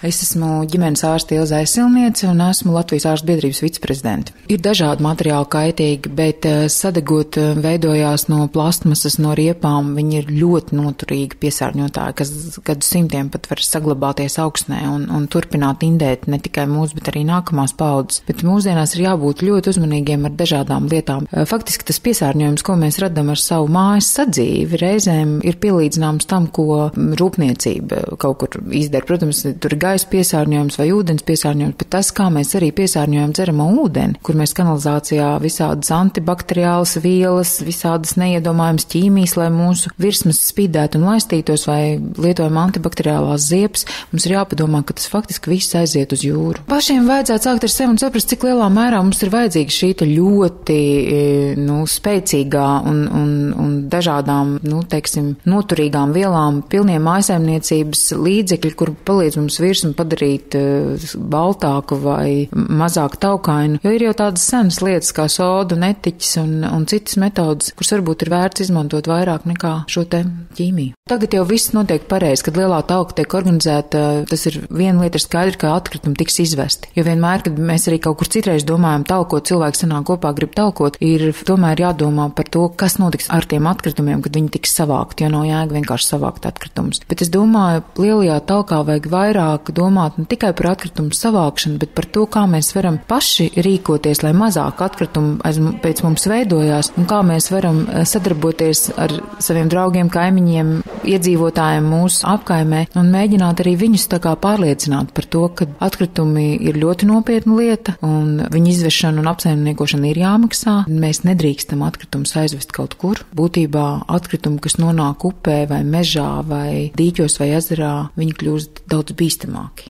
Es esmu ģimenes ārste Ilza Esilniece un esmu Latvijas ārstu biedrības viceprezidente. Ir dažādi materiāli kaitīgi, bet eh, sadegot eh, veidojās no plastmasas, no riepām. Viņi ir ļoti noturīgi piesārņotāji, kas gadu simtiem pat var saglabāties augstnē un, un turpināt indēt ne tikai mūsu, bet arī nākamās paudzes. Bet mūsdienās ir jābūt ļoti uzmanīgiem ar dažādām lietām. Eh, faktiski tas piesārņojums, ko mēs radam ar savu mājas sadzīvi, reizēm ir pielīdzināms tam, ko rūpniecība kaut kur izdara. Protams, tur ir gaisa piesārņojums vai ūdens piesārņojums, bet tas, kā mēs arī piesārņojam dzeramo ūdeni, kur mēs kanalizācijā visādas antibakteriālas vielas, visādas neiedomājamas ķīmijas, lai mūsu virsmas spīdētu un laistītos, vai lietojam antibakteriālās ziepes, mums ir jāpadomā, ka tas faktiski viss aiziet uz jūru. Pašiem vajadzētu sākt ar sevi un saprast, cik lielā mērā mums ir vajadzīga šī ļoti, e, nu, spēcīgā un, un, un dažādām, nu, teiksim, noturīgām vielām pilniem mājsaimniecības līdzekļi, kur palīdz mums virs virsmu padarīt uh, baltāku vai mazāk taukainu, jo ir jau tādas senas lietas kā soda, netiķis un, un citas metodas, kuras varbūt ir vērts izmantot vairāk nekā šo te ķīmiju. Tagad jau viss notiek pareizi, kad lielā tauka tiek organizēta, tas ir viena lieta ir skaidra, ka atkritumi tiks izvesti. Jo vienmēr, kad mēs arī kaut kur citreiz domājam talkot, cilvēks sanāk kopā grib talkot, ir tomēr jādomā par to, kas notiks ar tiem atkritumiem, kad viņi tiks savākti, jo nav jēga vienkārši savākt atkritumus. Bet es domāju, lielajā talkā vajag vairāk sāk domāt ne tikai par atkritumu savākšanu, bet par to, kā mēs varam paši rīkoties, lai mazāk atkritumu pēc mums veidojās, un kā mēs varam eh, sadarboties ar saviem draugiem, kaimiņiem, iedzīvotājiem mūsu apkaimē, un mēģināt arī viņus tā kā pārliecināt par to, ka atkritumi ir ļoti nopietna lieta, un viņu izvešana un apsaimniekošana ir jāmaksā. Mēs nedrīkstam atkritumus aizvest kaut kur. Būtībā atkritumi, kas nonāk upē vai mežā vai dīķos vai ezerā, viņi kļūst daudz bīstamāki.